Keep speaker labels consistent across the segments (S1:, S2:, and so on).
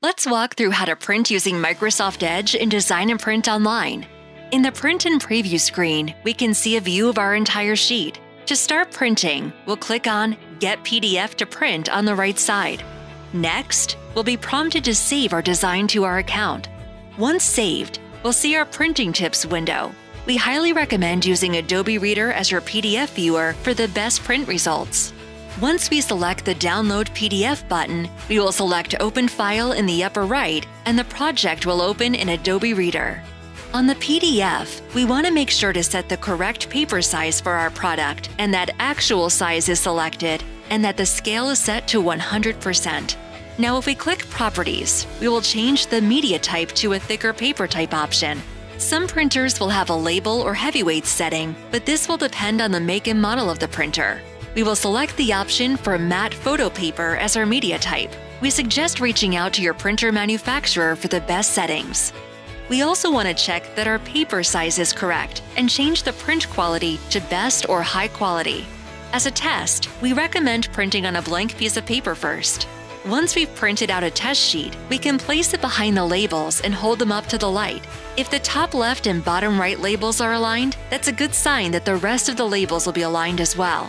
S1: Let's walk through how to print using Microsoft Edge in Design and Print Online. In the Print and Preview screen, we can see a view of our entire sheet. To start printing, we'll click on Get PDF to Print on the right side. Next, we'll be prompted to save our design to our account. Once saved, we'll see our printing tips window. We highly recommend using Adobe Reader as your PDF viewer for the best print results. Once we select the Download PDF button, we will select Open File in the upper right and the project will open in Adobe Reader. On the PDF, we want to make sure to set the correct paper size for our product and that actual size is selected and that the scale is set to 100%. Now if we click Properties, we will change the media type to a thicker paper type option. Some printers will have a label or heavyweight setting, but this will depend on the make and model of the printer we will select the option for matte photo paper as our media type. We suggest reaching out to your printer manufacturer for the best settings. We also want to check that our paper size is correct and change the print quality to best or high quality. As a test, we recommend printing on a blank piece of paper first. Once we've printed out a test sheet, we can place it behind the labels and hold them up to the light. If the top left and bottom right labels are aligned, that's a good sign that the rest of the labels will be aligned as well.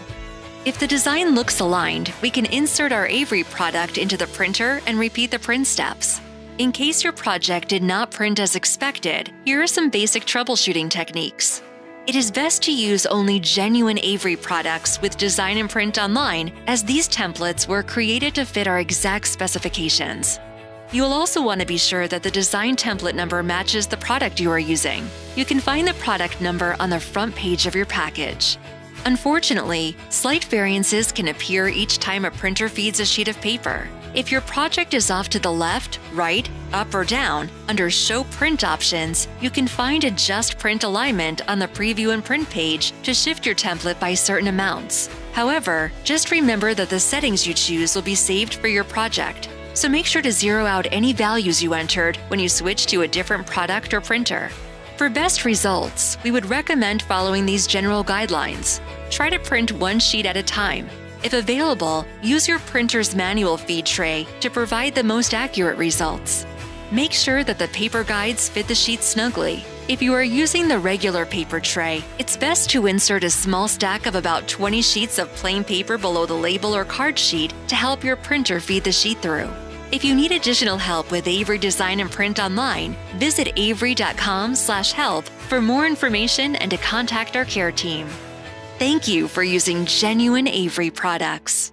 S1: If the design looks aligned, we can insert our Avery product into the printer and repeat the print steps. In case your project did not print as expected, here are some basic troubleshooting techniques. It is best to use only genuine Avery products with Design and Print Online, as these templates were created to fit our exact specifications. You will also want to be sure that the design template number matches the product you are using. You can find the product number on the front page of your package. Unfortunately, slight variances can appear each time a printer feeds a sheet of paper. If your project is off to the left, right, up, or down, under Show Print options, you can find Adjust Print Alignment on the Preview and Print page to shift your template by certain amounts. However, just remember that the settings you choose will be saved for your project, so make sure to zero out any values you entered when you switch to a different product or printer. For best results, we would recommend following these general guidelines. Try to print one sheet at a time. If available, use your printer's manual feed tray to provide the most accurate results. Make sure that the paper guides fit the sheet snugly. If you are using the regular paper tray, it's best to insert a small stack of about 20 sheets of plain paper below the label or card sheet to help your printer feed the sheet through. If you need additional help with Avery Design and Print online, visit avery.com/help for more information and to contact our care team. Thank you for using genuine Avery products.